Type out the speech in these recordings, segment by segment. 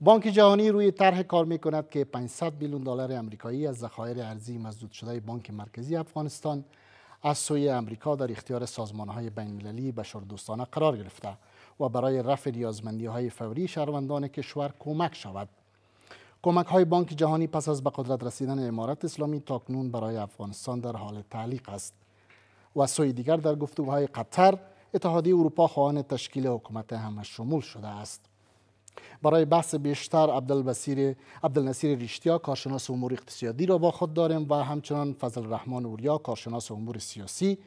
بانک جهانی روی طرح کار می کند که 500 میلیون دلار امریکایی از ذخایر ارزی مسدود شده بانک مرکزی افغانستان از سوی امریکا در اختیار سازمان های بین المللی دوستانه قرار گرفته و برای رفع نیازمندی های فوری شهروندان کشور کمک شود. کمک های بانک جهانی پس از به قدرت رسیدن امارت اسلامی تاکنون برای افغانستان در حال تعلیق است. و سوی دیگر در گفتگوهای قطر اتحادیه اروپا خواهان تشکیل حکومت همه شمول شده است. برای بحث بیشتر عبدالبصیر عبدالنصیر ریشتیا کارشناس امور اقتصادی را با خود داریم و همچنان فضل الرحمن اوریا کارشناس امور سیاسی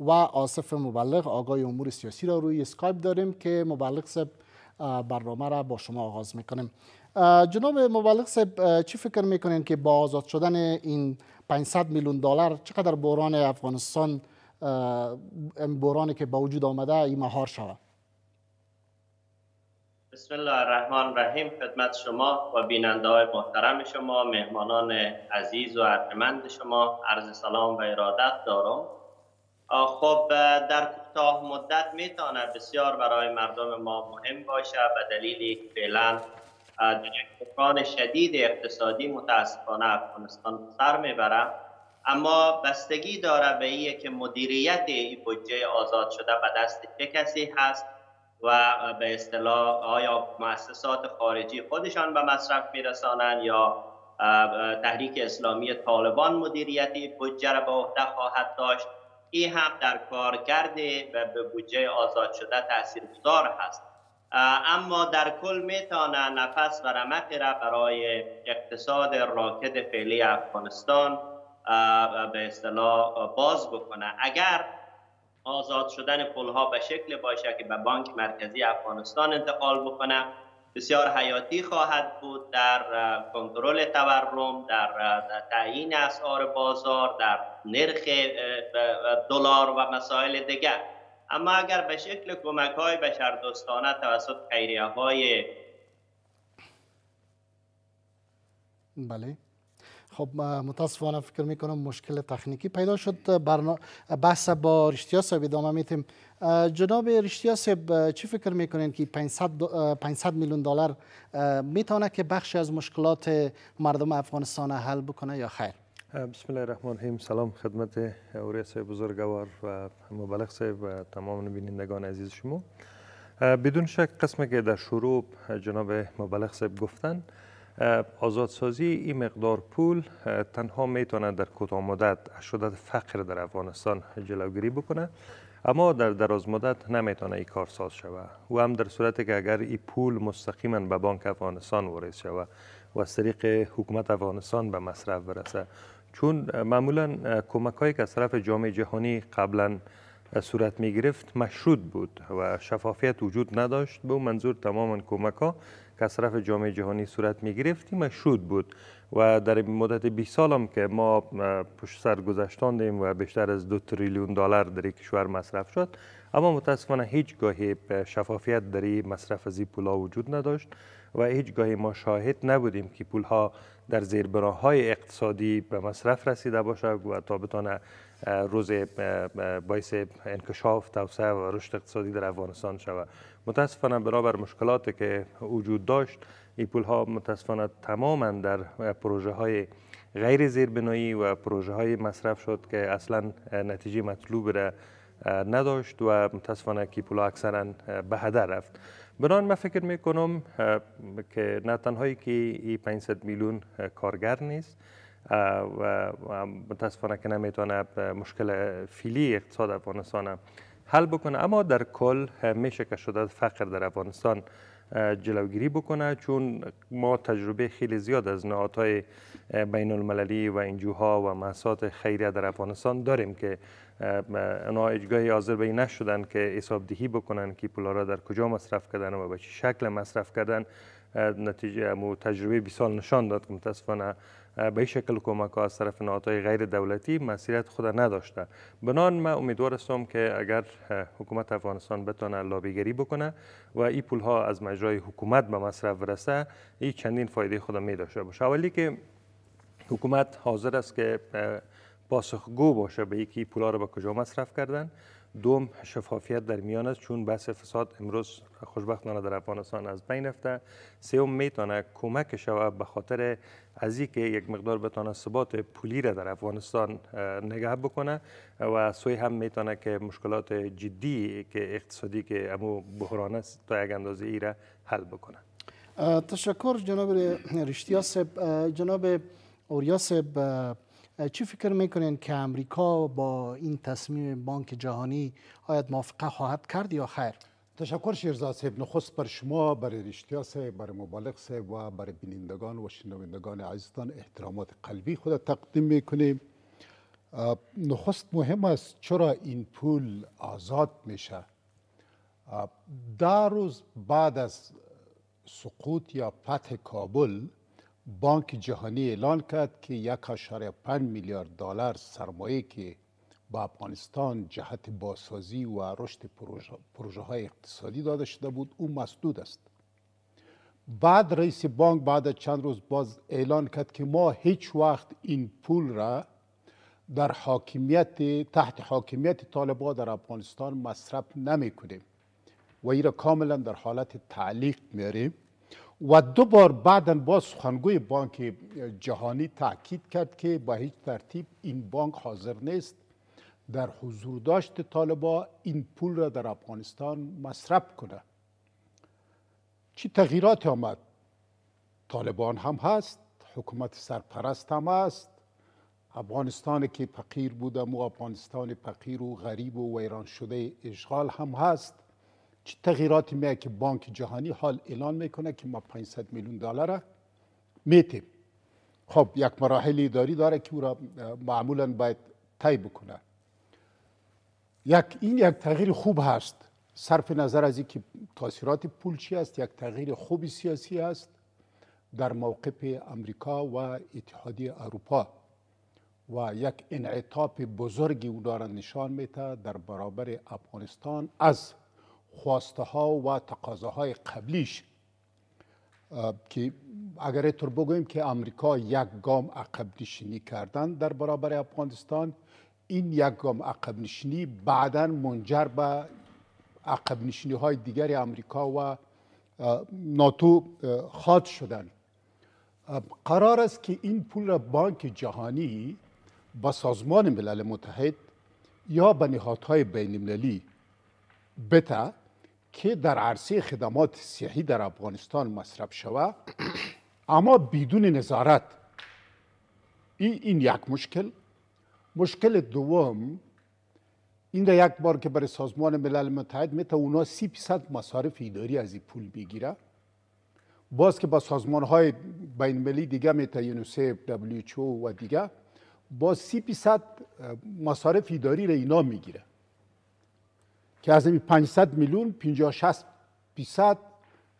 و آصف مبلغ آقای امور سیاسی را روی اسکایپ داریم که مبلغ صاحب برنامه را با شما آغاز می‌کنیم. جناب مبلغ صاحب چی فکر می‌کنین که با آزاد شدن این 500 میلیون دلار چقدر بحران افغانستان بحرانی که با وجود آمده این مهار شود؟ بسم الله الرحمن الرحیم خدمت شما و بیننده های محترم شما مهمانان عزیز و ارجمند شما عرض سلام و ارادت دارم. خب در کوتاه مدت می‌تونه بسیار برای مردم ما مهم باشه به دلیلی که فعلا در یک شدید اقتصادی متاسفانه افغانستان سر می‌بره اما بستگی داره به ایه که مدیریت این بودجه آزاد شده به دست چه کسی هست؟ و به اصطلاح آیا مؤسسات خارجی خودشان به مصرف میرسانند یا تحریک اسلامی طالبان مدیریت بودجه را به عهده خواهد داشت؟ این هم در کارکرد و به بودجه آزاد شده گذار هست اما در کل می‌تونه نفس و رمق را برای اقتصاد راکد فعلی افغانستان به اصطلاح باز بکنه. اگر آزاد شدن پولها به شکل باشه که به بانک مرکزی افغانستان انتقال بکنه بسیار حیاتی خواهد بود در کنترل تورم در تعیین اسعار بازار در نرخ دلار و مسائل دیگر. اما اگر به شکل کمک های بشردوستانه توسط خیریه های بله. خب متاسفانه فکر می‌کنم مشکل تکنیکی پیدا شد. برنا... بحث با رشتیا صاحب ادامه میتیم جناب رشتیا صاحب چی فکر می‌کنین که 500, 500 میلیون دلار می‌تونه که بخش از مشکلات مردم افغانستان حل بکنه یا خیر؟ بسم الله الرحمن الرحیم سلام خدمت اوری صاحب بزرگوار و مبلغ صاحب و تمام بینندگان عزیز شما. بدون شک قسمی که در شروع جناب مبلغ صاحب گفتن آزادسازی این مقدار پول تنها می‌تونه در کوتاه مدت شدت فقر در افغانستان جلوگیری بکنه اما در دراز مدت نمی‌تونه این کار ساز شوه. و هم در صورتی که اگر این پول مستقیما به بانک افغانستان وارد شوه و از طریق حکومت افغانستان به مصرف برسه. چون معمولا کمک هایی که از طرف جامعه جهانی قبلا صورت می گرفت مشروط بود و شفافیت وجود نداشت. به منظور تماما کمک ها که از طرف جامعه جهانی صورت می گرفتی مشروط بود. و در مدت 20 سال هم که ما پشت سر گذشتاندیم و بیشتر از دو تریلیون دلار در کشور مصرف شد. اما متاسفانه هیچ گاهی شفافیت در این مصرف از این پولها وجود نداشت و هیچ گاهی ما شاهد نبودیم که پولها در زیربناهای اقتصادی به مصرف رسیده باشه و تا بتانه روز باعث انکشاف توسعه و رشد اقتصادی در افغانستان شود. متاسفانه بنابر مشکلاتی که وجود داشت این پول ها متاسفانه تماما در پروژه های غیر زیربنایی و پروژه های مصرف شد که اصلا نتیجه مطلوب را نداشت و متاسفانه که پول اکثرا به هدر رفت. بنان من فکر می کنم که نه تنهایی که این 500 میلیون کارگر نیست. و متاسفانه که نمی‌تونه مشکل فیلی اقتصاد افغانستان حل بکنه. اما در کل میشه که شده فقر در افغانستان جلوگیری بکنه چون ما تجربه خیلی زیاد از نهادهای بین المللی و انجوها و مؤسسات خیریه در افغانستان داریم که اونا اجگاهی حاضر به نشدن که حساب دهی بکنن که پولا را در کجا مصرف کردن و به چه شکل مصرف کردن. نتیجه مو تجربه 20 سال نشان داد که متاسفانه به شکل کمک از طرف نهادهای غیر دولتی مسیریت خود نداشته. بنان من امیدوار هستم که اگر حکومت افغانستان بتونه لابیگری بکنه و این پول ها از مجرای حکومت به مصرف برسه این چندین فایده خود می داشته باشه. اولی که حکومت حاضر است که پاسخگو باشه به یکی پولا رو به کجا مصرف کردن. دوم شفافیت در میان است چون بحث فساد امروز خوشبختانه در افغانستان از بین رفته. سوم می‌تونه کمک شود به خاطر از که یک مقدار بتونه ثبات پولی را در افغانستان نگه بکنه و سوی هم می‌تونه که مشکلات جدی که اقتصادی که امو بحران است تا یک اندازه ای را حل بکنه. تشکر جناب رشتیا جناب اوریا چی فکر می‌کنین که امریکا با این تصمیم بانک جهانی آید موافقه خواهد کرد یا خیر؟ تشکر شیرزاد صاحب. نخست بر شما برای رشتیا صاحب برای مبالغ صاحب و برای بینندگان و شنوندگان عزیزتان احترامات قلبی خود تقدیم می‌کنیم. نخست مهم است چرا این پول آزاد میشه. در روز بعد از سقوط یا فتح کابل بانک جهانی اعلان کرد که یک پنج میلیارد دلار سرمایه که با افغانستان جهت بازسازی و رشد پروژه, پروژه های اقتصادی داده شده بود او مسدود است. بعد رئیس بانک بعد چند روز باز اعلان کرد که ما هیچ وقت این پول را در حاکمیت تحت حاکمیت طالبان در افغانستان مصرف نمی کنیم و این را کاملا در حالت تعلیق میاریم. و دو بار بعدا باز سخنگوی بانک جهانی تاکید کرد که با هیچ ترتیب این بانک حاضر نیست. در حضور داشت طالبا این پول را در افغانستان مصرف کنه. چی تغییرات آمد؟ طالبان هم هست حکومت سرپرست هم هست. افغانستان که فقیر بودم و افغانستان فقیر و غریب و ویران شده اشغال هم هست. تغییراتی میه که بانک جهانی حال اعلان می‌کنه که ما 500 میلیون دلار میتیم. خب یک مراحل داری داره که او را معمولا باید طی بکنه. یک این یک تغییر خوب هست. صرف نظر از اینکه تاثیرات پول چی است یک تغییر خوبی سیاسی است در موقف امریکا و اتحادیه اروپا و یک انعطاف بزرگی او را نشان میده در برابر افغانستان از خواسته ها و تقاضاهای قبلیش که اگر اینطور بگوییم که امریکا یک گام عقب نشینی کردن در برابر افغانستان این یک گام عقب نشینی بعدا منجر به عقب نشینی های دیگر امریکا و ناتو خواهد شدن. قرار است که این پول را بانک جهانی با سازمان ملل متحد یا به نهادهای بین المللی بته که در عرصه خدمات صحی در افغانستان مصرف شود اما بدون نظارت. این, این یک مشکل. مشکل دوم این را یک بار که برای سازمان ملل متحد میته اونا سی پیصد مصارف اداری از این پول بگیره. باز که با سازمان های بین ملی دیگه میته یونیسف دبلیو و دیگه با سی پیصد مصارف اداری را اینا می‌گیره. که از این 500 میلیون 50 60 درصد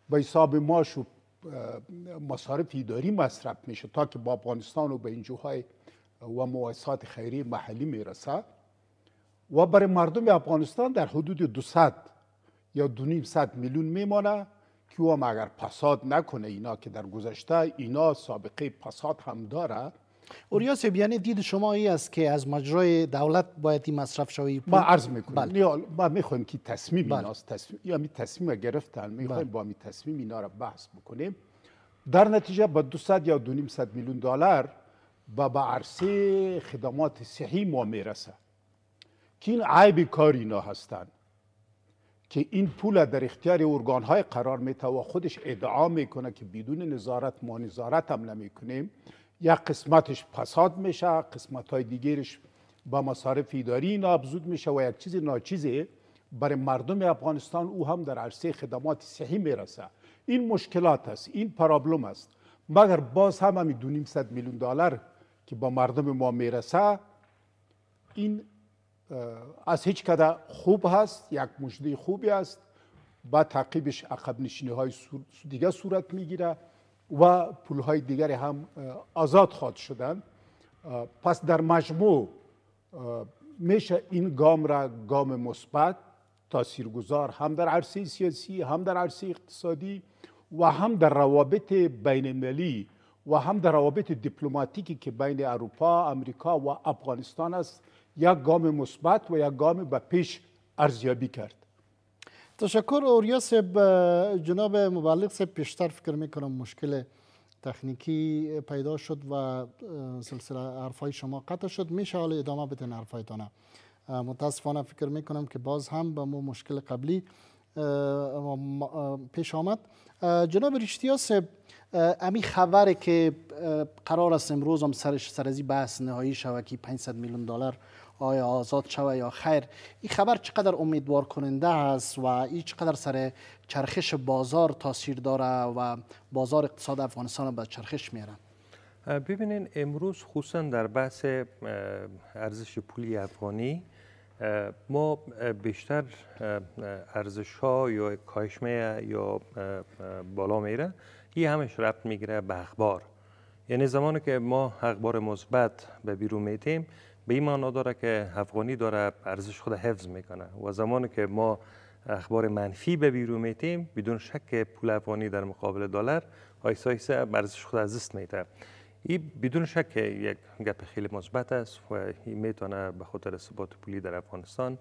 به حساب ماش و مصارف اداری مصرف میشه تا که با افغانستان و به اینجوهای و مؤسسات خیری محلی می‌رسه. و برای مردم افغانستان در حدود 200 یا 200 میلیون میمانه که هم اگر پساد نکنه اینا که در گذشته اینا سابقه پساد هم داره. اوریاس یعنی دید شما ای است که از مجرای دولت باید این مصرف شوی ما عرض می‌کنیم بله. ما می‌خوایم که تصمیم بله. ایناست تصمیم یا می تصمیم گرفتن می‌خوایم بله. با می تصمیم اینا را بحث بکنیم در نتیجه با 200 یا 200 میلیون دلار با با عرصه خدمات صحی ما می‌رسه که این عیب کار اینا هستن که این پول در اختیار ارگان های قرار میته و خودش ادعا می‌کنه که بدون نظارت ما نظارت هم نمی‌کنیم یک قسمتش پساد میشه قسمت های دیگرش با مصارف اداری نابزود میشه و یک چیز ناچیزه برای مردم افغانستان او هم در عرصه خدمات صحی می‌رسه. این مشکلات است این پرابلم است. مگر باز هم همی دونیم صد میلیون دلار که با مردم ما می‌رسه این از هیچ کده خوب هست یک مجده خوبی است. با تعقیبش عقب نشینی های دیگه صورت می‌گیره. و پول های دیگری هم آزاد خواهد شدن پس در مجموع میشه این گام را گام مثبت تاثیرگذار هم در عرصه سیاسی هم در عرصه اقتصادی و هم در روابط بین المللی و هم در روابط دیپلماتیکی که بین اروپا، امریکا و افغانستان است یک گام مثبت و یک گام به پیش ارزیابی کرد. تشکر اوریا صاحب جناب مبلغ صاحب پیشتر فکر می‌کنم مشکل تکنیکی پیدا شد و سلسله حرفای شما قطع شد. میشه حالا ادامه بدین حرفایتانه متاسفانه فکر می‌کنم که باز هم به مو مشکل قبلی پیش آمد. جناب رشتیا صاحب امی خبره که قرار است امروز هم سرش سرزی بحث نهایی شوه که 500 میلیون دلار آیا آزاد شوه یا خیر. این خبر چقدر امیدوار کننده است و این چقدر سر چرخش بازار تاثیر داره و بازار اقتصاد افغانستان به چرخش میاره؟ ببینین امروز خصوصا در بحث ارزش پولی افغانی ما بیشتر ارزش ها یا کاهش یا بالا میره. این همش ربط می‌گیره به اخبار. یعنی زمانی که ما اخبار مثبت به بیرون میتیم به این معنا داره که افغانی داره ارزش خود حفظ می‌کنه و زمانی که ما اخبار منفی به بیرون میتیم بدون شک پول افغانی در مقابل دلار آیسا آیسا ارزش خود از دست میده. این بدون شک یک گپ خیلی مثبت است و این می‌تونه به خاطر ثبات پولی در افغانستان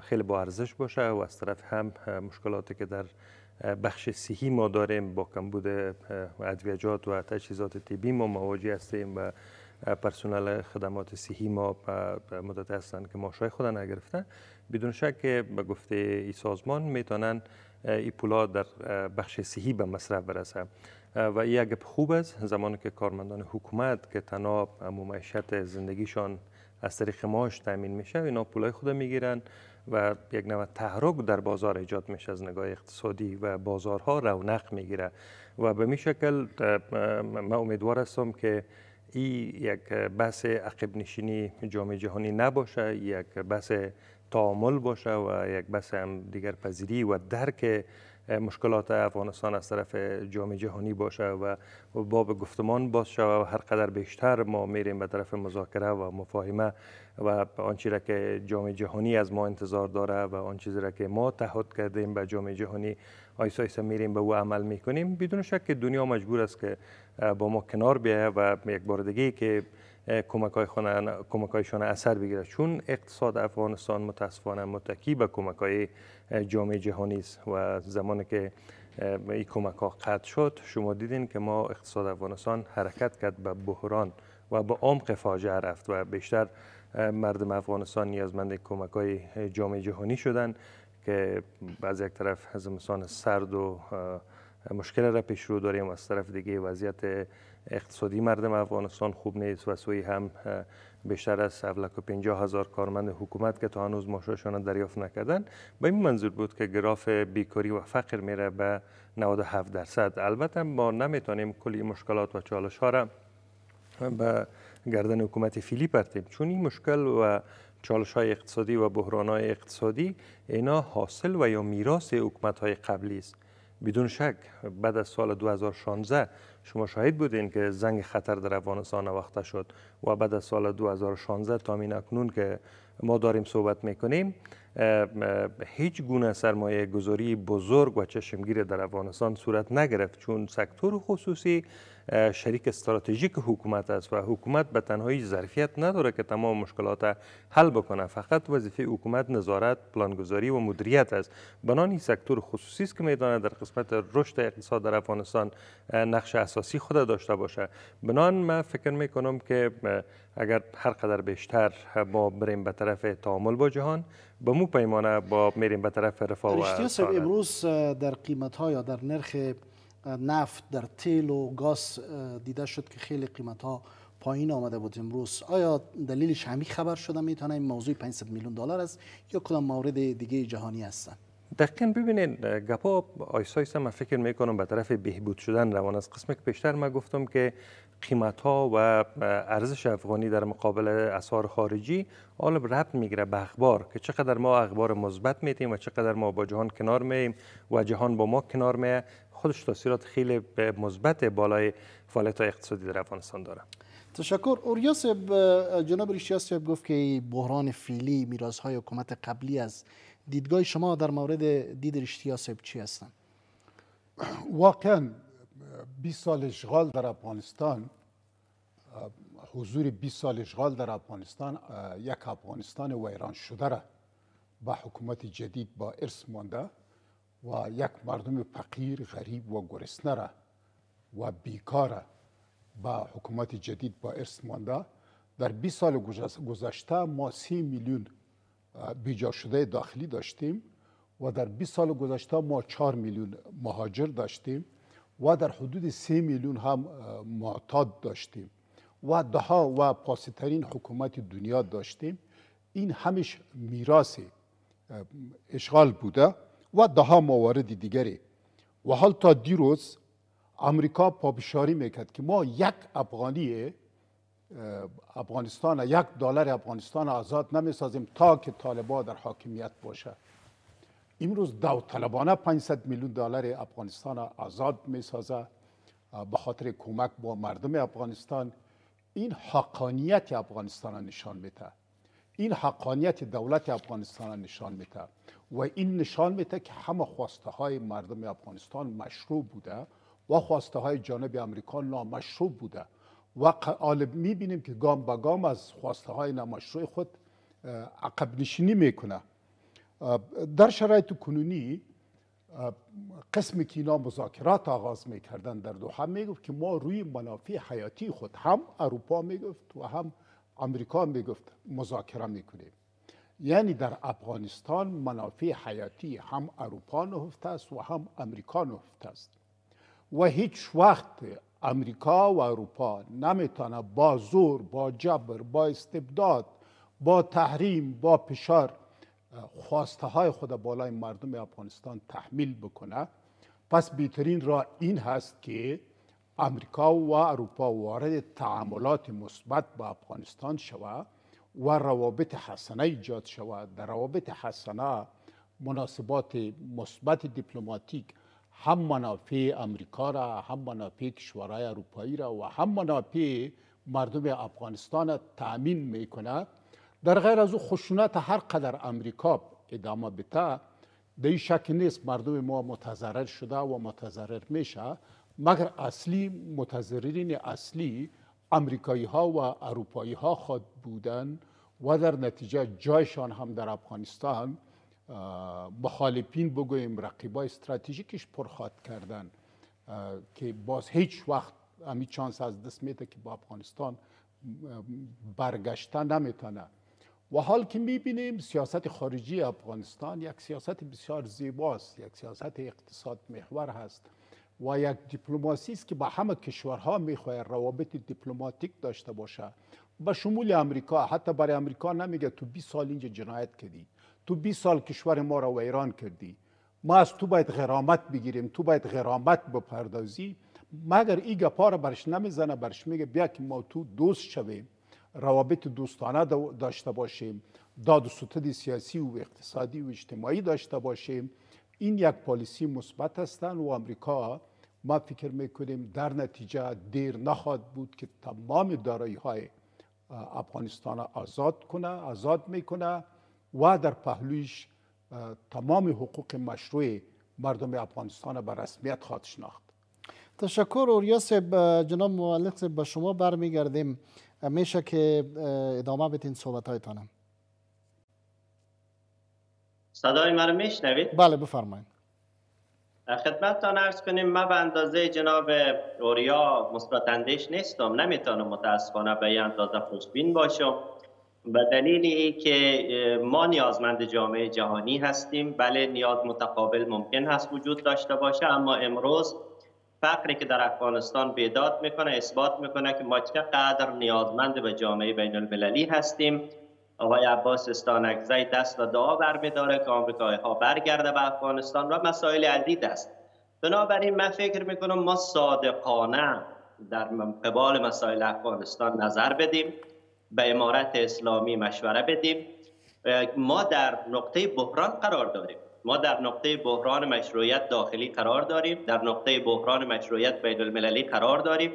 خیلی با ارزش باشه و از طرف هم مشکلاتی که در بخش صحی ما داریم با کمبود ادویجات و تجهیزات طبی ما مواجه هستیم و پرسنل خدمات صحی ما مدت هستند که ماشای خود نگرفته بدون شک به گفته ای سازمان می‌تونن ای پولا در بخش صحی به مصرف برسه. و این یک خوب است زمانی که کارمندان حکومت که تنها معیشت زندگیشان از طریق معاش تامین میشه اینا پولای خود می‌گیرن و یک نوع تحرک در بازار ایجاد میشه از نگاه اقتصادی و بازارها رونق می‌گیره. و به می شکل من امیدوار هستم که این یک بحث عقب نشینی جامعه جهانی نباشه یک بحث تعامل باشه و یک بحث هم دیگر پذیری و درک مشکلات افغانستان از طرف جامعه جهانی باشه و باب گفتمان باز شود و هر قدر بیشتر ما میریم به طرف مذاکره و مفاهمه و آنچه را که جامعه جهانی از ما انتظار داره و آن چیزی را که ما تعهد کردیم به جامعه جهانی آیسا آیسا میریم به او عمل می‌کنیم. بدون شک دنیا مجبور است که با ما کنار بیایه و یک بار دیگه که کمک هایشان اثر بگیره چون اقتصاد افغانستان متاسفانه متکی به کمک های جامعه جهانی است و زمانی که این کمک ها قطع شد شما دیدین که ما اقتصاد افغانستان حرکت کرد به بحران و به عمق فاجعه رفت و بیشتر مردم افغانستان نیازمند کمک های جامعه جهانی شدن که از یک طرف زمستان سرد و مشکل را پیش رو داریم از طرف دیگه وضعیت اقتصادی مردم افغانستان خوب نیست و سوی هم بیشتر از و پنجاه هزار کارمند حکومت که تا هنوز معاششان دریافت نکردن. به این منظور بود که گراف بیکاری و فقر میره به 97 درصد. البته ما نمی‌تونیم کلی مشکلات و چالش ها را به گردن حکومت فیلی پرتیم. چون این مشکل و چالش های اقتصادی و بحران های اقتصادی اینا حاصل و یا میراث حکومت های قبلی است. بدون شک بعد از سال 2016 شما شاهد بودین که زنگ خطر در افغانستان وقته شد و بعد از سال 2016 تا این اکنون که ما داریم صحبت می‌کنیم هیچ گونه سرمایه گذاری بزرگ و چشمگیر در افغانستان صورت نگرفت چون سکتور خصوصی شریک استراتژیک حکومت است و حکومت به تنهایی ظرفیت نداره که تمام مشکلات حل بکنه. فقط وظیفه حکومت نظارت پلانگذاری و مدیریت است. بنان این سکتور خصوصی است که میدانه در قسمت رشد اقتصاد در افغانستان نقش اساسی خود داشته باشه. بنان من فکر می‌کنم که اگر هر قدر بیشتر ما بریم به طرف تعامل با جهان به مو پیمانه با میریم به طرف رفاه و امروز در قیمت ها یا در نرخ نفت در تیل و گاز دیده شد که خیلی قیمت ها پایین آمده بود امروز. آیا دلیلش همین خبر شده می‌تونه؟ این موضوع 500 میلیون دلار است یا کدام مورد دیگه جهانی هستن؟ دقیقا ببینید گپا آیسا من فکر می‌کنم به طرف بهبود شدن روان است. قسم که پیشتر من گفتم که قیمت ها و ارزش افغانی در مقابل اسعار خارجی حالا ربط می‌گیره به اخبار که چقدر ما اخبار مثبت میتیم و چقدر ما با جهان کنار میم و جهان با ما کنار میه. خودش تاثیرات خیلی مثبت بالای فعالیت اقتصادی در افغانستان داره. تشکر. اوریاس جناب ریشیاس گفت که بحران فیلی میراث های حکومت قبلی از دیدگاه شما در مورد دید ریشیاس چی هستند واقعا 20 سال اشغال در افغانستان حضور 20 سال اشغال در افغانستان یک افغانستان ویران شده را به حکومت جدید با ارث مانده و یک مردم فقیر غریب و گرسنه را و بیکار به حکومت جدید با ارث مانده. در 20 سال گذشته ما 3 میلیون بیجا شده داخلی داشتیم و در 20 سال گذشته ما 4 میلیون مهاجر داشتیم و در حدود 3 میلیون هم معتاد داشتیم و دها و پاسترین حکومت دنیا داشتیم. این همش میراث اشغال بوده و دها موارد دیگری. و حال تا دیروز امریکا پابشاری می‌کرد که ما یک افغانی افغانستان یک دلار افغانستان آزاد نمی‌سازیم تا که طالبا در حاکمیت باشه. امروز داوطلبانه 500 میلیون دلار افغانستان آزاد می‌سازه به خاطر کمک با مردم افغانستان. این حقانیت افغانستان نشان میده. این حقانیت دولت افغانستان نشان میده. و این نشان میده که همه خواسته های مردم افغانستان مشروع بوده و خواسته های جانب امریکا نامشروع بوده. و غالب می‌بینیم که گام به گام از خواسته های نامشروع خود عقب نشینی می‌کنه. در شرایط کنونی قسم که اینا مذاکرات آغاز می‌کردن در دوحه می‌گفت که ما روی منافع حیاتی خود هم اروپا می‌گفت و هم امریکا می‌گفت مذاکره می‌کنیم. یعنی در افغانستان منافع حیاتی هم اروپا نهفته است و هم امریکا نهفته است. و هیچ وقت امریکا و اروپا نمی‌تونه با زور با جبر با استبداد با تحریم با فشار خواسته های خود بالای مردم افغانستان تحمیل بکنه. پس بهترین را این هست که امریکا و اروپا وارد تعاملات مثبت با افغانستان شود و روابط حسنه ایجاد شود در روابط حسنه مناسبات مثبت دیپلماتیک هم منافع امریکا را هم منافع کشورهای اروپایی را و هم منافع مردم افغانستان را تأمین می‌کنه. در غیر از او خشونت هر قدر امریکا ادامه بده این شک نیست مردم ما متضرر شده و متضرر میشه. مگر اصلی متضررین اصلی امریکایی ها و اروپایی ها خود بودن و در نتیجه جایشان هم در افغانستان مخالفین بگویم رقیبای استراتژیکش پرخواد کردن که باز هیچ وقت همی چانس از دست میده که با افغانستان برگشتن نمی‌تونه. و حال که می‌بینیم سیاست خارجی افغانستان یک سیاست بسیار زیباست یک سیاست اقتصاد محور هست و یک دیپلماسی است که با همه کشورها می‌خواهد روابط دیپلماتیک داشته باشه. به شمول امریکا حتی برای امریکا نمیگه تو 20 سال اینجا جنایت کردی. تو 20 سال کشور ما را ویران کردی. ما از تو باید غرامت بگیریم تو باید غرامت بپردازی. مگر این گپا را برش نمی‌زنه برش میگه بیا که ما تو دوست شویم روابط دوستانه داشته باشیم داد و ستد سیاسی و اقتصادی و اجتماعی داشته باشیم. این یک پالیسی مثبت هستند و امریکا ما فکر می‌کنیم در نتیجه دیر نخواهد بود که تمام دارایی های افغانستان آزاد کنه آزاد می‌کنه. و در پهلویش تمام حقوق مشروع مردم افغانستان به رسمیت خواهد شناخت. تشکر اوریاس جناب مولق به شما برمیگردیم. میشه که ادامه بدین صحبت هایتانم صدای من میشنوید؟ بله بفرمایید. خدمتتان ارز کنیم من به اندازه جناب اوریا مثبت اندیش نیستم. نمی‌تونم متاسفانه به این اندازه خوشبین باشم. به دلیل ای که ما نیازمند جامعه جهانی هستیم. بله نیاز متقابل ممکن هست وجود داشته باشه اما امروز فقری که در افغانستان بیداد می‌کنه اثبات می‌کنه که ما چقدر نیازمند به جامعه بین المللی هستیم. آقای عباس استانکزی دست و دعا برمیداره که آمریکایی ها برگرده به افغانستان و مسائل عدید است. بنابراین من فکر می‌کنم ما صادقانه در قبال مسائل افغانستان نظر بدیم. به امارت اسلامی مشوره بدیم. ما در نقطه بحران قرار داریم. ما در نقطه بحران مشروعیت داخلی قرار داریم. در نقطه بحران مشروعیت بین المللی قرار داریم.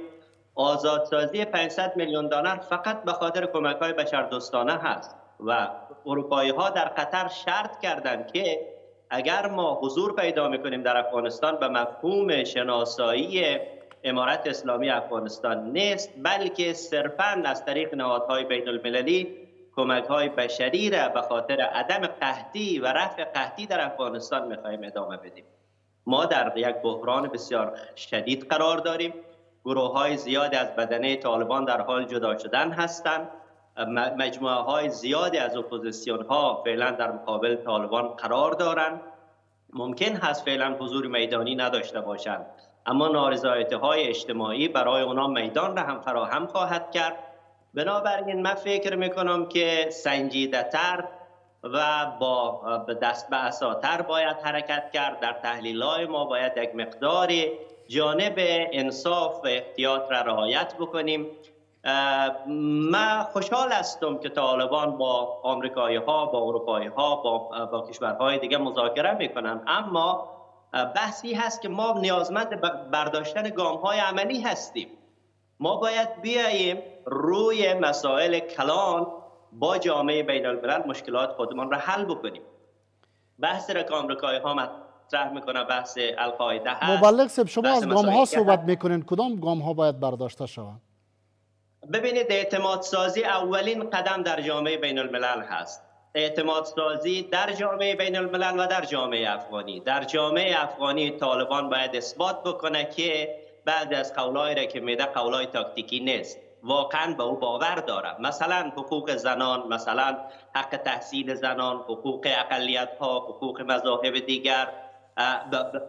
آزادسازی 500 میلیون دلار فقط به خاطر کمک های بشردوستانه هست و اروپایی ها در قطر شرط کردند که اگر ما حضور پیدا می‌کنیم در افغانستان به مفهوم شناسایی امارت اسلامی افغانستان نیست بلکه صرفا از طریق نهادهای بین المللی کمک های بشری را به خاطر عدم قحطی و رفع قحطی در افغانستان می‌خواهیم ادامه بدیم. ما در یک بحران بسیار شدید قرار داریم. گروه های زیادی از بدنه طالبان در حال جدا شدن هستند. مجموعه های زیادی از اپوزیسیون ها فعلا در مقابل طالبان قرار دارند. ممکن هست فعلا حضور میدانی نداشته باشند. اما نارضایتی های اجتماعی برای اونا میدان را هم فراهم خواهد کرد. بنابراین من فکر می‌کنم که سنجیده تر و با دست به اساتر باید حرکت کرد. در تحلیل های ما باید یک مقدار جانب انصاف و احتیاط را رعایت بکنیم. من خوشحال هستم که طالبان با آمریکایی ها با اروپایی ها با, با کشورهای دیگه مذاکره می‌کنن. اما بحثی هست که ما نیازمند برداشتن گام های عملی هستیم. ما باید بیاییم روی مسائل کلان با جامعه بین الملل مشکلات خودمان را حل بکنیم. بحث را که آمریکایی ها مطرح می‌کنه بحث القاعده هست مبلغ شما از گام ها صحبت می‌کنین کدام گام ها باید برداشته شوند ببینید اعتماد سازی اولین قدم در جامعه بین الملل هست. اعتماد سازی در جامعه بین الملل و در جامعه افغانی. در جامعه افغانی طالبان باید اثبات بکنه که بعد از قولایی را که میده قولای تاکتیکی نیست. واقعا به او باور دارم مثلا حقوق زنان مثلا حق تحصیل زنان حقوق اقلیت ها حقوق مذاهب دیگر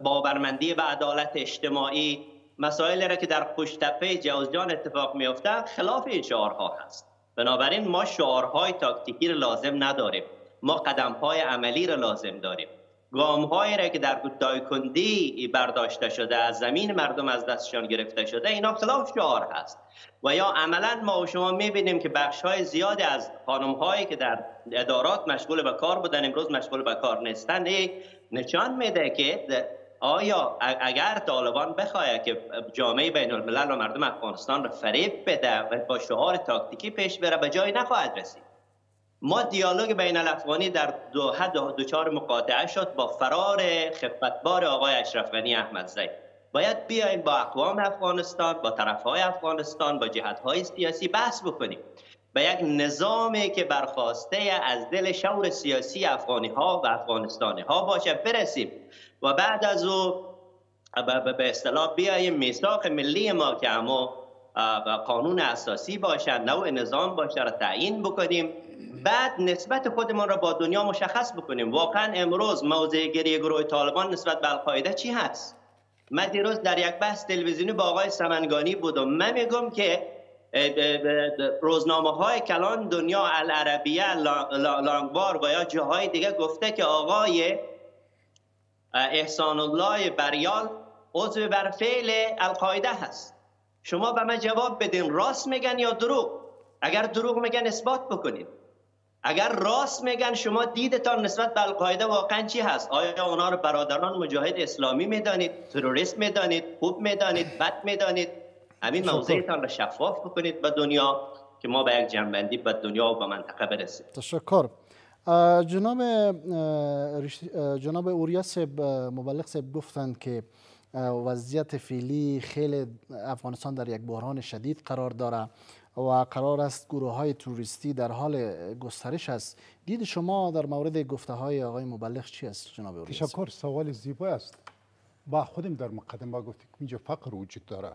باورمندی به عدالت اجتماعی. مسائل را که در پشتپه جوزجان اتفاق میافته خلاف این شعارها هست. بنابراین ما شعارهای تاکتیکی را لازم نداریم. ما قدمهای عملی را لازم داریم. گام هایی را که در دایکندی برداشته شده از زمین مردم از دستشان گرفته شده اینا خلاف شعار هست. و یا عملا ما و شما می‌بینیم که بخش های زیادی از خانم هایی که در ادارات مشغول به کار بودن امروز مشغول به کار نیستن نشان میده که آیا اگر طالبان بخواهد که جامعه بین الملل و مردم افغانستان را فریب بده و با شعار تاکتیکی پیش بره به جای نخواهد رسید. ما دیالوگ بین الافغانی در دو حد دوچار مقاطعه شد با فرار خفتبار آقای اشرف غنی احمدزی باید بیایم با اقوام افغانستان با طرفهای افغانستان با جهتهای سیاسی بحث بکنیم. به یک نظامی که برخواسته از دل شور سیاسی افغانی ها و افغانستانی ها باشه. برسیم و بعد از او به اصطلاح بیاییم میثاق ملی ما که اما قانون اساسی باشه نوع نظام باشه را تعیین بکنیم. بعد نسبت خودمان را با دنیا مشخص بکنیم. واقعا امروز موضع گری گروه طالبان نسبت به القاعده چی هست؟ من دیروز در یک بحث تلویزیونی با آقای سمنگانی بودم. من میگم که روزنامه های کلان دنیا العربیه لانگوار و یا جاهای دیگه گفته که آقای احسان الله بریال عضو بر فعل القاعده هست. شما به من جواب بدین راست میگن یا دروغ؟ اگر دروغ میگن اثبات بکنید اگر راست میگن شما دیدتان نسبت به القاعده واقعا چی هست؟ آیا اونا رو برادران مجاهد اسلامی می‌دانید تروریست می‌دانید خوب می‌دانید بد می‌دانید؟ همین موضعتان را شفاف بکنید به دنیا که ما به یک جنبندی به دنیا و به منطقه برسیم. تشکر. جناب جناب اوریا سب مبلغ سب گفتند که وضعیت فعلی خیلی افغانستان در یک بحران شدید قرار داره و قرار است گروه های توریستی در حال گسترش است. دید شما در مورد گفته های آقای مبلغ چی است جناب اوریا تشکر. سوال زیبا است. با خودم در مقدمه گفتیم که اینجا فقر وجود داره.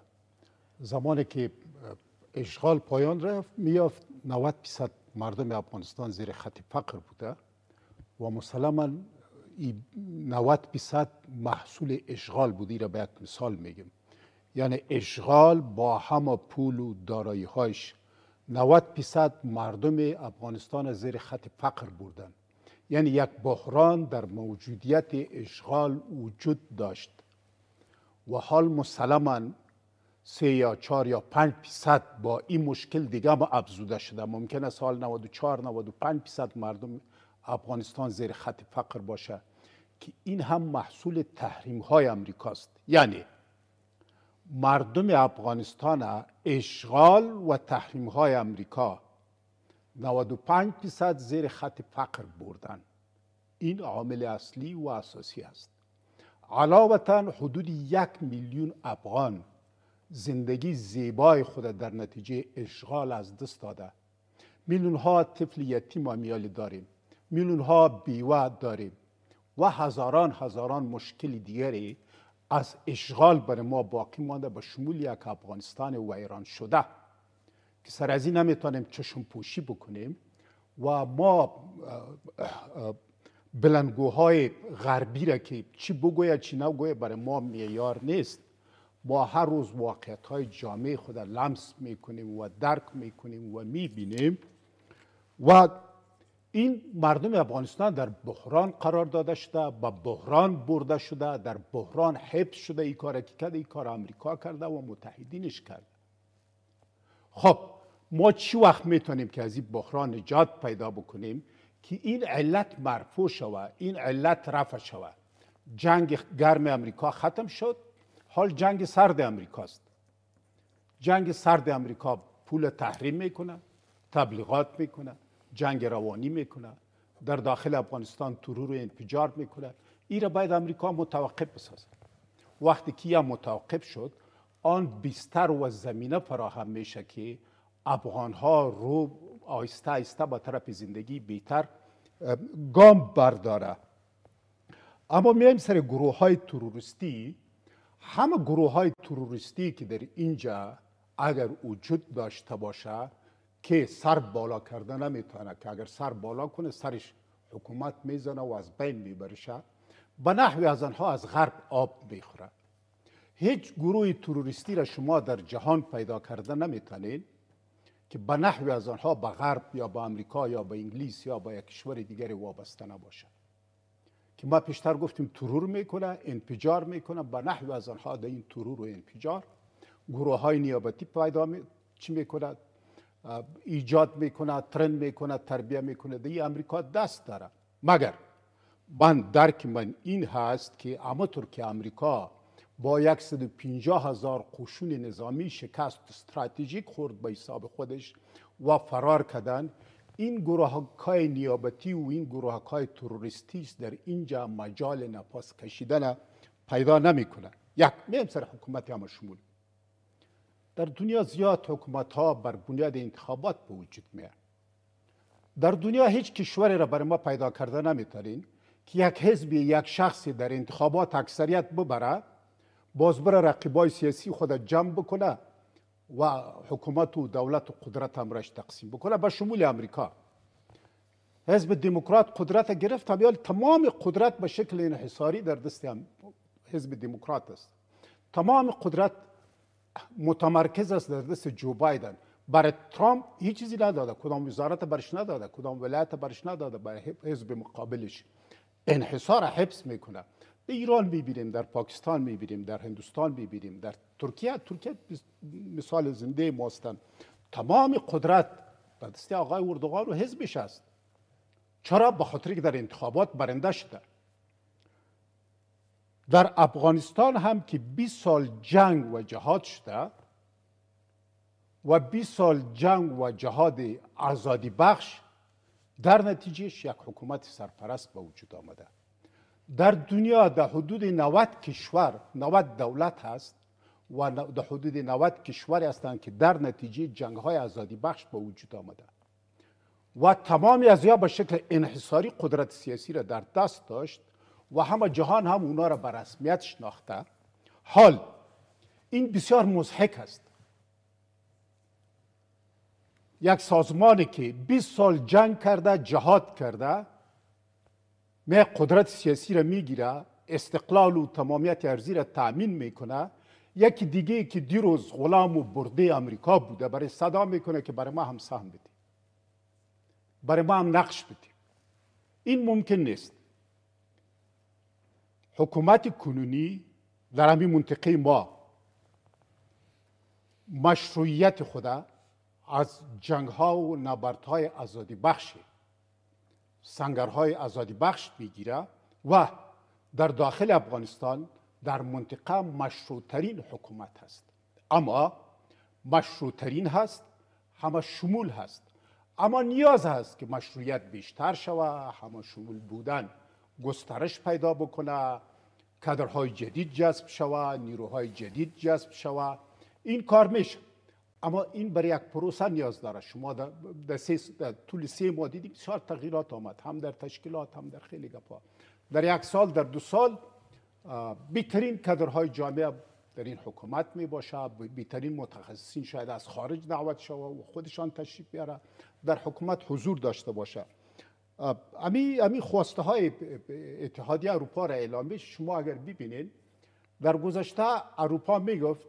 زمانی که اشغال پایان رفت میافت 90 درصد مردم افغانستان زیر خط فقر بوده و مسلما 90 درصد محصول اشغال بوده را به یک مثال میگم یعنی اشغال با همه پول و دارایی هایش 90 درصد مردم افغانستان زیر خط فقر بودن یعنی یک بحران در موجودیت اشغال وجود داشت و حال مسلما سه یا چهار یا پنج فیصد با این مشکل دیگه ما افزوده شده. ممکن است سال 94 95 فیصد مردم افغانستان زیر خط فقر باشه. که این هم محصول تحریم های امریکاست. یعنی مردم افغانستان اشغال و تحریم های امریکا 95 فیصد زیر خط فقر بردن. این عامل اصلی و اساسی است. علاوه حدود یک میلیون افغان زندگی زیبای خود در نتیجه اشغال از دست داده. میلیون ها طفل یتیم و میالی داریم. میلیون ها بیوه داریم. و هزاران هزاران مشکل دیگری از اشغال بر ما باقی مانده به شمول یک افغانستان ویران شده. که سر از این نمی‌تونیم چشم پوشی بکنیم و ما بلندگوهای غربی را که چی بگوید چی نگوید برای ما میار نیست. ما هر روز واقعیت های جامعه خود لمس می‌کنیم و درک می‌کنیم و می‌بینیم و این مردم افغانستان در بحران قرار داده شده با بحران برده شده در بحران حفظ شده این کار که کرده این کار امریکا کرده و متحدینش کرده. خب ما چی وقت می‌تونیم که از این بحران نجات پیدا بکنیم؟ که این علت مرفوع شود این علت رفع شود جنگ گرم امریکا ختم شد. حال جنگ سرد امریکاست جنگ سرد امریکا پول تحریم می‌کنه تبلیغات می‌کنه جنگ روانی می‌کنه در داخل افغانستان ترور و انفجار می‌کنه. این را باید امریکا متوقف بسازه. وقتی که یا متوقف شد آن بیستر و زمینه فراهم میشه که افغان ها رو آیسته آیسته با طرف زندگی بیتر گام برداره. اما میایم سر گروه های تروریستی همه گروه های تروریستی که در اینجا اگر وجود داشته باشه که سر بالا کرده نمی‌تونه که اگر سر بالا کنه سرش حکومت می‌زنه و از بین میبرشه. به نحوی از آنها از غرب آب می‌خوره. هیچ گروه تروریستی را شما در جهان پیدا کرده نمی‌تونید که به نحوی از آنها به غرب یا به امریکا یا به انگلیس یا به یک کشور دیگری وابسته نباشه. که ما پیشتر گفتیم ترور می‌کنه انفجار می‌کنه به نحوی از آنها در این ترور و انفجار گروه های نیابتی پیدا می... چی می‌کنه؟ ایجاد می‌کنه ترند می‌کنه تربیه می‌کنه. در امریکا دست داره. مگر من درک من این هست که طور که امریکا با 150 هزار قشون نظامی شکست استراتژیک خورد به حساب خودش و فرار کردن. این گروه های نیابتی و این گروه های تروریستی در اینجا مجال نفس کشیدن پیدا نمی‌کنه یک میم سر حکومت هم شمول در دنیا زیاد حکومت ها بر بنیاد انتخابات به وجود میاد. در دنیا هیچ کشوری را برای ما پیدا کرده نمی‌تونین که یک حزب یک شخصی در انتخابات اکثریت ببره باز بره رقیبای سیاسی خود جمع بکنه و حکومت و دولت و قدرت هم رش تقسیم بکنه. به شمول امریکا حزب دموکرات قدرت گرفت. تمام قدرت به شکل انحصاری در دست حزب دموکرات است. تمام قدرت متمرکز است در دست جو بایدن. برای ترامپ هیچ چیزی نداده. کدام وزارت برش نداده. کدام ولایت برش نداده. برای حزب مقابلش انحصار حفظ می‌کنه. در ایران می‌بینیم در پاکستان می‌بینیم در هندوستان می‌بینیم در ترکیه. ترکیه مثال زنده ماستن تمام قدرت در دست آقای اردوغان و حزبش است. چرا؟ به خاطر که در انتخابات برنده شده. در افغانستان هم که 20 سال جنگ و جهاد شده و 20 سال جنگ و جهاد آزادی بخش در نتیجهش یک حکومت سرپرست به وجود آمده. در دنیا در حدود 90 کشور 90 دولت هست و در حدود 90 کشوری هستند که در نتیجه جنگ های آزادی بخش به وجود آمده. و تمامی از یا به شکل انحصاری قدرت سیاسی را در دست داشت و همه جهان هم اونا را به رسمیت شناخته. حال این بسیار مزحک است. یک سازمانی که 20 سال جنگ کرده جهاد کرده می قدرت سیاسی را می‌گیره استقلال و تمامیت ارزی را تأمین می‌کنه. یکی دیگه که دیروز غلام و برده امریکا بوده برای صدا می‌کنه که برای ما هم سهم بدیم برای ما هم نقش بدیم این ممکن نیست. حکومت کنونی در همین منطقه ما مشروعیت خدا از جنگ ها و نبرد های آزادی بخش سنگرهای آزادی بخش می‌گیره و در داخل افغانستان در منطقه مشروعترین حکومت هست. اما مشروعترین هست همه شمول هست. اما نیاز هست که مشروعیت بیشتر شوه همه شمول بودن گسترش پیدا بکنه کادرهای جدید جذب شوه نیروهای جدید جذب شوه. این کار میشه. اما این برای یک پروسه نیاز داره. شما در, در, در طول سه ماه دیدیم بسیار تغییرات آمد. هم در تشکیلات هم در خیلی گپا. در یک سال در دو سال بیترین کدرهای جامعه در این حکومت می باشه. بیترین متخصصین شاید از خارج دعوت شوه و خودشان تشریف بیاره. در حکومت حضور داشته باشه. امی امی خواسته های اتحادیه اروپا را اعلامی شما اگر ببینید در گذشته اروپا می‌گفت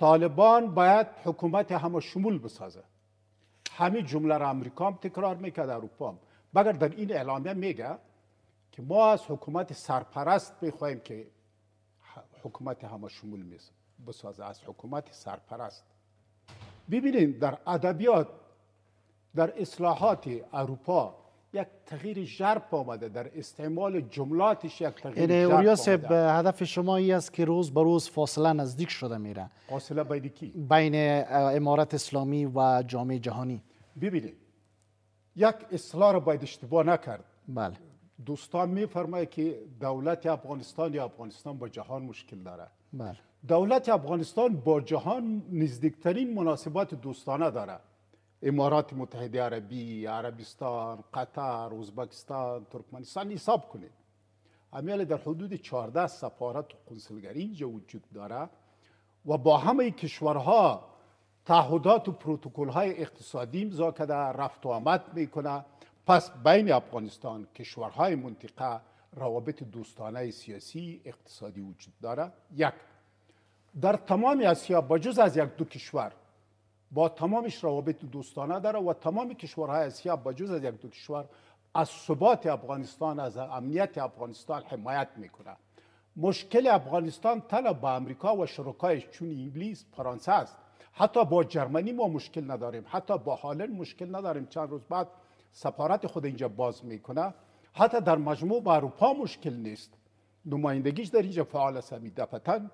طالبان باید حکومت همه شمول بسازه. همین جمله را امریکا هم تکرار می‌کرد اروپا هم. مگر در این اعلامیه میگه که ما از حکومت سرپرست می‌خواهیم که حکومت همه شمول بسازه؟ از حکومت سرپرست. ببینید در ادبیات در اصلاحات اروپا یک تغییر ژرف آمده در استعمال جملاتش یک تغییر ژرف آمده. هدف شما ای است که روز به روز فاصله نزدیک شده میره فاصله بین کی؟ بین امارت اسلامی و جامعه جهانی. ببینید یک اصلاح را باید اشتباه نکرد. بله. دوستان میفرماید که دولت افغانستان یا افغانستان با جهان مشکل داره. بله. دولت افغانستان با جهان نزدیکترین مناسبات دوستانه داره. امارات متحده عربی عربستان قطر ازبکستان ترکمنستان حساب کنید. امیال در حدود 14 سفارت و کنسولگری اینجا وجود داره و با همه کشورها تعهدات و پروتکل های اقتصادی امضا کرده رفت و آمد می‌کنه. پس بین افغانستان کشورهای منطقه روابط دوستانه سیاسی اقتصادی وجود داره. یک در تمام آسیا بجز از یک دو کشور با تمامش روابط دوستانه داره و تمام کشورهای آسیا بجز از یک دو کشور از ثبات افغانستان از امنیت افغانستان حمایت می‌کنه. مشکل افغانستان تنها با امریکا و شرکایش چون انگلیس فرانسه است. حتی با جرمنی ما مشکل نداریم. حتی با هالند مشکل نداریم. چند روز بعد سفارت خود اینجا باز می‌کنه. حتی در مجموع با اروپا مشکل نیست. نمایندگیش در اینجا فعال است دفتن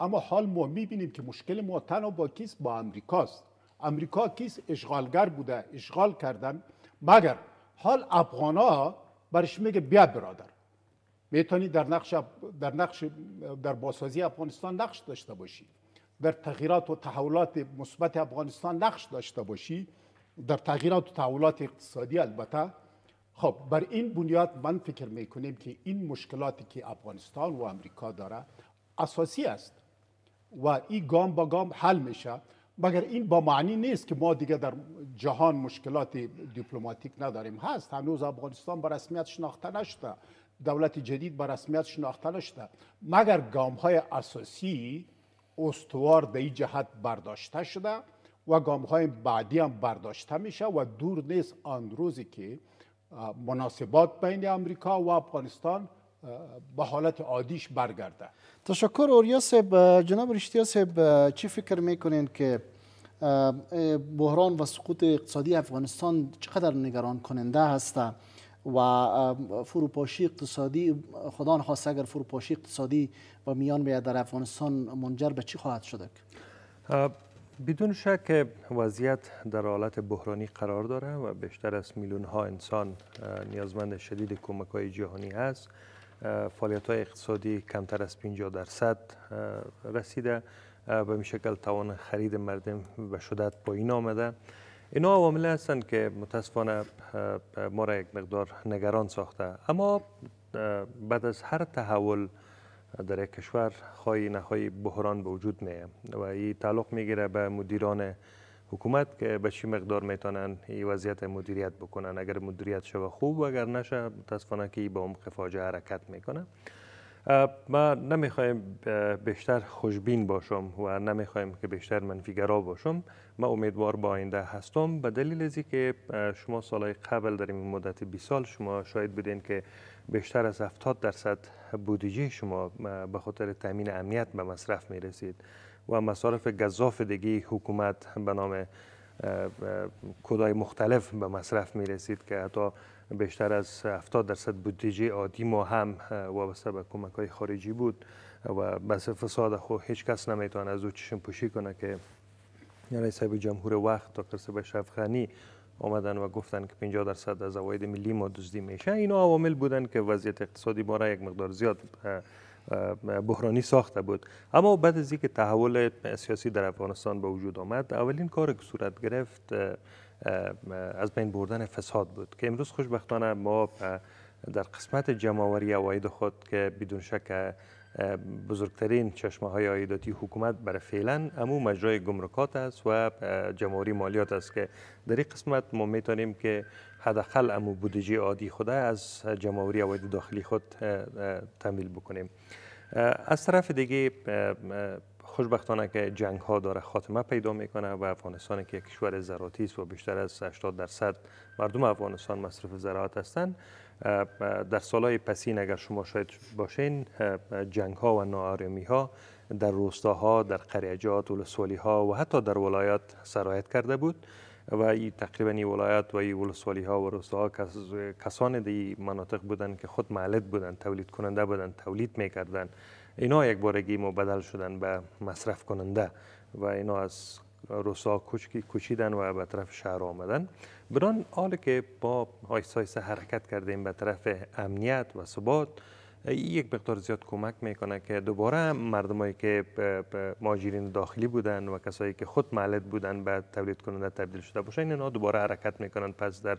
اما حال ما می‌بینیم که مشکل ما تنها با کیست؟ با امریکاست. امریکا کیست اشغالگر بوده اشغال کردن مگر حال افغانا برش میگه بیا برادر. می‌تونی در نقش در نقش در بازسازی افغانستان نقش داشته باشی. در تغییرات و تحولات مثبت افغانستان نقش داشته باشی. در تغییرات و تحولات اقتصادی البته. خب بر این بنیاد من فکر می‌کنیم که این مشکلاتی که افغانستان و امریکا داره اساسی است و این گام با گام حل میشه. مگر این با معنی نیست که ما دیگه در جهان مشکلات دیپلماتیک نداریم؟ هست. هنوز افغانستان به رسمیت شناخته نشده. دولت جدید به رسمیت شناخته نشده. مگر گام های اساسی استوار در این جهت برداشته شده و گام های بعدی هم برداشته میشه و دور نیست آن روزی که مناسبات بین امریکا و افغانستان به حالت عادیش برگرده. تشکر اوریا صاحب. جناب رشتیا صاحب چی فکر می‌کنین که بحران و سقوط اقتصادی افغانستان چقدر نگران کننده هست و فروپاشی اقتصادی خدا نخواست اگر فروپاشی اقتصادی و میان بیاد در افغانستان منجر به چی خواهد شده؟ بدون شک وضعیت در حالت بحرانی قرار داره و بیشتر از میلیون ها انسان نیازمند شدید کمک های جهانی هست. فعالیت های اقتصادی کمتر از 50 درصد رسیده. به این شکل توان خرید مردم به شدت پایین آمده. اینا عوامل هستند که متاسفانه ما را یک مقدار نگران ساخته. اما بعد از هر تحول در یک کشور خواهی نخواهی بحران به وجود میه و این تعلق می‌گیره به مدیران حکومت که به چی مقدار می‌تونن این وضعیت مدیریت بکنن؟ اگر مدیریت شوه خوب و اگر نشه متاسفانه که به عمق فاجعه حرکت می‌کنه. ما نمی‌خوایم بیشتر خوشبین باشم و نمی‌خوایم که بیشتر منفیگرا باشم. ما امیدوار با آینده هستم. به دلیل ازی که شما سالهای قبل در این مدت 20 سال شما شاید بدین که بیشتر از 70 درصد بودجه شما به خاطر تامین امنیت به مصرف می رسید و مصارف گذاف دیگه حکومت به نام کدای مختلف به مصرف می رسید که حتی بیشتر از 70 درصد بودجه عادی ما هم وابسته به کمک های خارجی بود و بس فساد خو هیچ کس نمی‌تونه از او چشم پوشی کنه که رئیس جمهور وقت دکتر به شفخانی آمدن و گفتن که 50 درصد از عواید ملی ما دزدی میشه. اینا عوامل بودن که وضعیت اقتصادی ما را یک مقدار زیاد بحرانی ساخته بود. اما بعد از اینکه تحول سیاسی در افغانستان به وجود آمد اولین کار که صورت گرفت از بین بردن فساد بود که امروز خوشبختانه ما در قسمت جمعوری اواید خود که بدون شک بزرگترین چشمه های آیداتی حکومت برای فعلا امو مجرای گمرکات است و جمهوری مالیات است که در این قسمت ما می‌تونیم که حداقل امو بودجه عادی خود از جمهوری اواید داخلی خود تمویل بکنیم. از طرف دیگه خوشبختانه که جنگ ها داره خاتمه پیدا می‌کنه و افغانستان که کشور زراعتی است و بیشتر از 80 درصد مردم افغانستان مصرف زراعت هستند. در سالهای پسین اگر شما شاید باشین جنگ ها و ناآرامی ها در روستاها در قریجات ولسوالی ها و حتی در ولایات سرایت کرده بود. و این تقریبا این ولایات و این ولسوالی ها و روستاها کسان دی مناطق بودند که خود معلد بودند تولید کننده بودند تولید می‌کردند اینا یک بارگی مبدل شدن به مصرف کننده و اینا از روسا کشیدن و به طرف شهر آمدن. بران حال که با آیسته حرکت کردیم به طرف امنیت و ثبات یک مقدار زیاد کمک می‌کنه که دوباره مردمایی که ماجرین داخلی بودن و کسایی که خود معلد بودن به تولید کننده تبدیل شده باشن اینا دوباره حرکت می‌کنن. پس در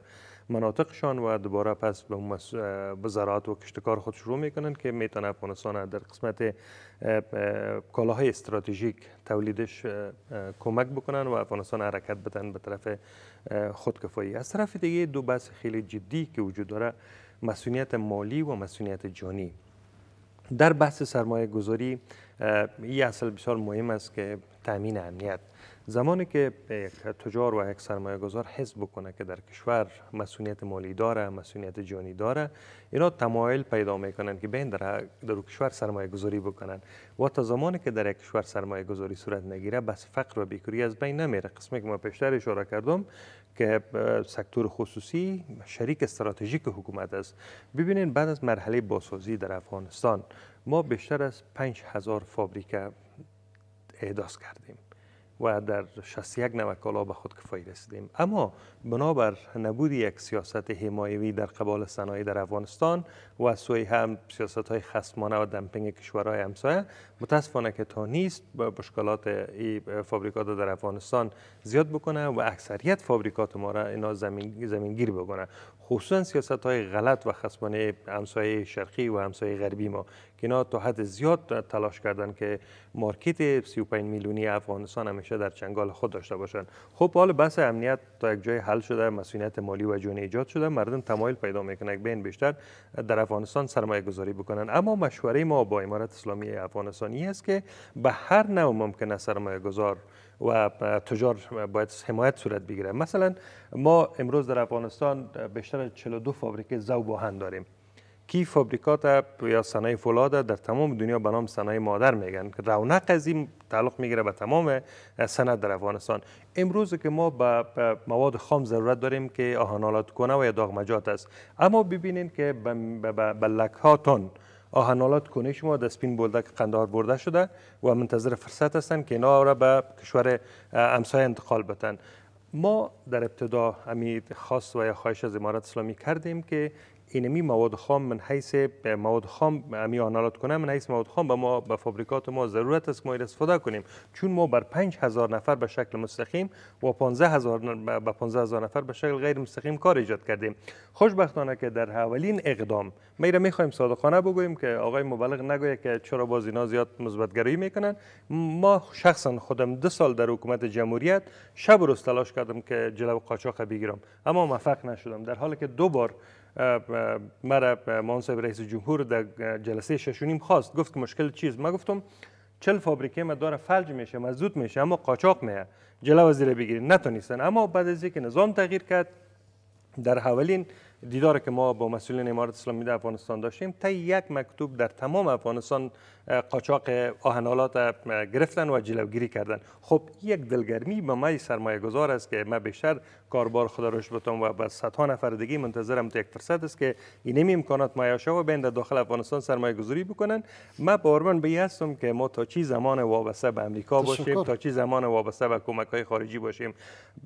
مناطقشان و دوباره پس به زراعت و کشتکار خود شروع می‌کنن که می‌تونه افغانستان در قسمت کالاهای استراتژیک تولیدش کمک بکنن و افغانستان حرکت بدن به طرف خودکفایی. از طرف دیگه دو بحث خیلی جدی که وجود داره مسئولیت مالی و مسئولیت جانی. در بحث سرمایه گذاری این اصل بسیار مهم است که تامین امنیت. زمانی که یک تجار و یک سرمایه گذار حس بکنه که در کشور مسئولیت مالی داره مسئولیت جانی داره اینا تمایل پیدا می‌کنن که بین در, در کشور سرمایه گذاری بکنن. و تا زمانی که در یک کشور سرمایه گذاری صورت نگیره بس فقر و بیکاری از بین نمیره. قسمی که ما پیشتر اشاره کردم که سکتور خصوصی شریک استراتژیک حکومت است. ببینید بعد از مرحله بازسازی در افغانستان ما بیشتر از 5000 فابریکه احداث کردیم. و در 61 نوع کالا به خود کفایی رسیدیم. اما بنابر نبود یک سیاست حمایوی در قبال صنایع در افغانستان و سوی هم سیاست های خصمانه و دمپینگ کشورهای همسایه متاسفانه که تا نیست با مشکلات فابریکات در افغانستان زیاد بکنه و اکثریت فابریکات ما را اینا زمین زمینگیر بکنه. خصوصا سیاست های غلط و خصمانه همسایه شرقی و همسایه غربی ما که اینا تا حد زیاد تلاش کردن که مارکت 35 میلیونی افغانستان همیشه در چنگال خود داشته باشند خب حال بحث امنیت تا یک جای حل شده مسئولیت مالی و جانی ایجاد شده مردم تمایل پیدا می‌کنه که بین بیشتر در افغانستان سرمایه گذاری بکنن. اما مشوره ما با امارت اسلامی افغانستانی است که به هر نوع ممکنه سرمایه گذار و تجار باید حمایت صورت بگیره. مثلا ما امروز در افغانستان بیشتر از 42 فابریکه زو داریم. کی فابریکات یا صنایع فولاد در تمام دنیا به نام صنایع مادر میگن که رونق از این تعلق می‌گیره به تمام صنعت در افغانستان. امروز که ما به مواد خام ضرورت داریم که آهنالات کنه و یا داغمجات است. اما ببینید که به لک ها تن آهنالات کنه شما در سپین بولدک قندار برده شده و منتظر فرصت هستند که اینا را به کشور امسای انتقال بتن ما در ابتدا امید خاص و یا خواهش از امارت اسلامی کردیم که اینمی مواد خام من حیث مواد خام امی آنالات کنه من حیث مواد خام به ما به فابریکات ما ضرورت است که ما استفاده کنیم. چون ما بر 5000 نفر به شکل مستقیم و 15000 به 15000 نفر به شکل غیر مستقیم کار ایجاد کردیم. خوشبختانه که در اولین اقدام میره می‌خوایم صادقانه بگوییم که آقای مبلغ نگویه که چرا باز اینا زیاد مثبتگرایی می‌کنن. ما شخصا خودم دو سال در حکومت جمهوریت شب و روز تلاش کردم که جلو قاچاق بگیرم. اما موفق نشدم. در حالی که دو بار مرا منصب رئیس جمهور در جلسه ششونیم خواست. گفت که مشکل چیز ما گفتم چل فابریکه ما داره فلج میشه مزدود میشه اما قاچاق میه. جلو وزیر بگیرین نتونستن. اما بعد از اینکه نظام تغییر کرد در حوالین دیدار که ما با مسئولین امارت اسلامی در افغانستان داشتیم تا یک مکتوب در تمام افغانستان قاچاق آهنالات گرفتن و جلوگیری کردن. خب یک دلگرمی به ما سرمایه گذار است که ما بیشتر کاربار خدا روش بتم و با صدها نفر دیگه منتظرم تا یک فرصت است که این امکانات میاشه و بین داخل افغانستان سرمایه گذاری بکنن. ما باورمن به هستم که ما تا چی زمان وابسته به امریکا باشیم تا چی زمان وابسته به کمک های خارجی باشیم.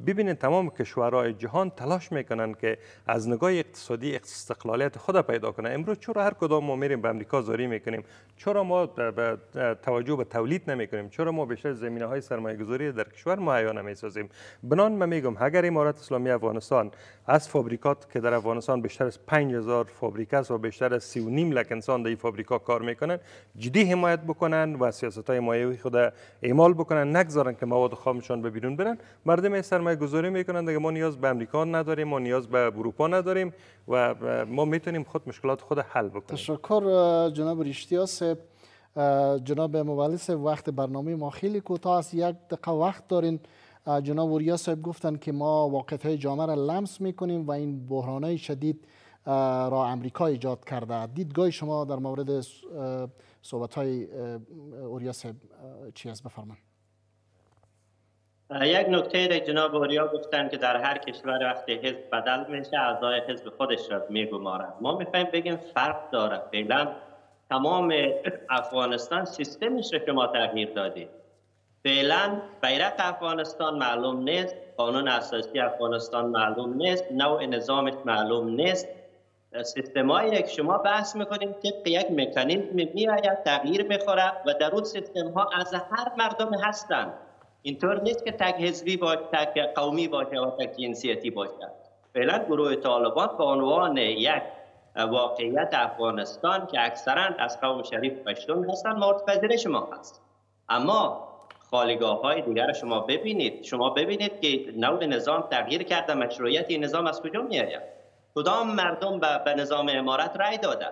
ببینید تمام کشورهای جهان تلاش می‌کنن که از نگاه اقتصادی استقلالیت خود پیدا کنه امروز چرا هر کدام ما میریم به امریکا زاری می‌کنیم؟ چرا ما به توجه به تولید نمی کنیم چرا ما بیشتر زمینه های سرمایه گذاری در کشور مهیا نمی سازیم بنان من میگم اگر امارات اسلامی افغانستان از فابریکات که در افغانستان بیشتر از 5000 فابریکه است و بیشتر از 3.5 لک انسان در این فابریکا کار می‌کنن جدی حمایت بکنن و سیاست های مایوی خود اعمال بکنن نگذارن که مواد خامشان به بیرون برن. مردم سرمایه گذاری می‌کنن دیگه. ما نیاز به امریکا نداریم ما نیاز به اروپا نداریم و ما می‌تونیم خود مشکلات خود حل بکنیم. تشکر جناب ریشتیاس جناب مبلس وقت برنامه ما خیلی کوتاه است. یک دقیقه وقت دارین. جناب وریا صاحب گفتن که ما واقعیت های جامعه را لمس می‌کنیم و این بحران های شدید را امریکا ایجاد کرده. دیدگاه شما در مورد صحبت های اوریا صاحب چی است؟ بفرمان یک نکته جناب اوریا گفتن که در هر کشور وقتی حزب بدل میشه اعضای حزب خودش را میگمارن. ما می‌خوایم بگیم فرق داره. فعلا تمام افغانستان سیستمش که ما تغییر دادیم. فعلا بیرق افغانستان معلوم نیست قانون اساسی افغانستان معلوم نیست نوع نظامش معلوم نیست. سیستم که شما بحث می‌کنیم طبق یک مکانیزم میآید تغییر می‌خوره و در اون سیستم ها از هر مردم هستند. اینطور نیست که تک حزبی باشه تک قومی باشه و تک جنسیتی باشه. فعلا گروه طالبان به عنوان یک واقعیت افغانستان که اکثرا از قوم شریف پشتون هستن مورد شما هست. اما خالیگاه های دیگر شما ببینید. شما ببینید که نوع نظام تغییر کرده مشروعیت این نظام از کجا می آید کدام مردم به نظام امارت رای داده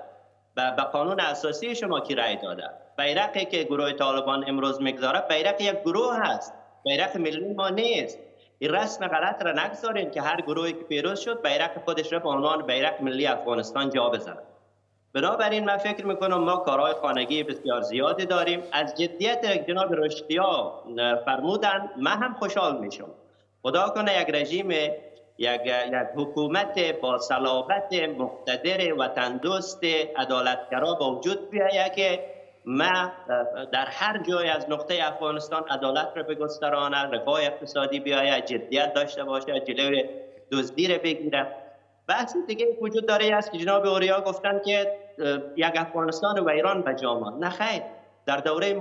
به قانون اساسی شما کی رای داده؟ بیرقی که گروه طالبان امروز می‌گذاره بیرق یک گروه هست. بیرق ملی ما نیست. این رسم غلط را نگذارین که هر گروهی که پیروز شد بیرق خودش را به عنوان بیرق ملی افغانستان جا بزنه بنابراین من فکر می‌کنم ما کارهای خانگی بسیار زیادی داریم. از جدیت جناب رشدیا فرمودن من هم خوشحال میشم. خدا کنه یک رژیم یک, یک حکومت با صلابت مقتدر و تندست عدالتگرا با وجود بیاید که ما در هر جای از نقطه افغانستان عدالت را بگسترانه رفاه اقتصادی بیاید جدیت داشته باشه جلوی دزدی را بگیره بحث دیگه وجود داره است که جناب اوریا گفتن که یک افغانستان و ایران به جامعه نه خیر. در دوره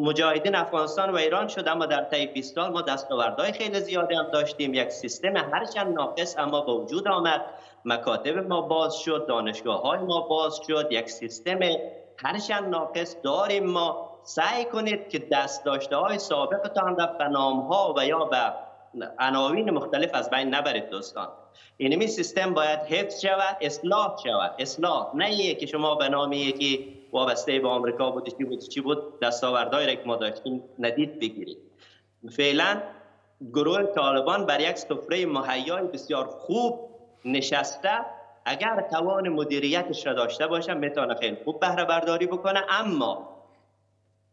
مجاهدین افغانستان و ایران شد اما در طی 20 سال ما دستاوردهای خیلی زیادی هم داشتیم. یک سیستم هرچند ناقص اما به وجود آمد. مکاتب ما باز شد دانشگاه های ما باز شد یک سیستم هرچند ناقص داریم ما. سعی کنید که دست داشته های سابقتان را به نام ها و یا به عناوین مختلف از بین نبرید دوستان. اینمی سیستم باید حفظ شود اصلاح شود. اصلاح. نه که شما به نام یکی وابسته به آمریکا بود چی بود چی بود دستاوردهایی را که ما داشتیم ندید بگیرید. فعلا گروه طالبان بر یک سفره مهیای بسیار خوب نشسته. اگر توان مدیریتش را داشته باشه می‌تونه خیلی خوب بهره برداری بکنه اما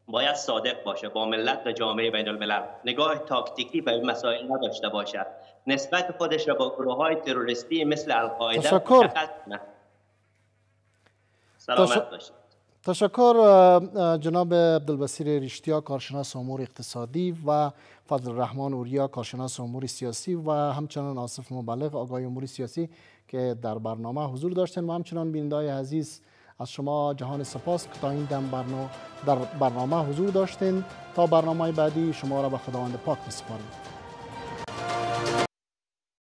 باید صادق باشه با ملت و جامعه بین الملل نگاه تاکتیکی به این مسائل نداشته باشد. نسبت خودش را با گروه های تروریستی مثل القاعده تشکر. سلامت باشید. تشکر جناب عبدالبصیر ریشتیا کارشناس امور اقتصادی و فضل الرحمن اوریا کارشناس امور سیاسی و همچنان آصف مبلغ آقای امور سیاسی. که در برنامه حضور داشتن و همچنان بینندای عزیز از شما جهان سپاس که تا این دم برنامه در برنامه حضور داشتین. تا برنامه بعدی شما را به خداوند پاک بسپاریم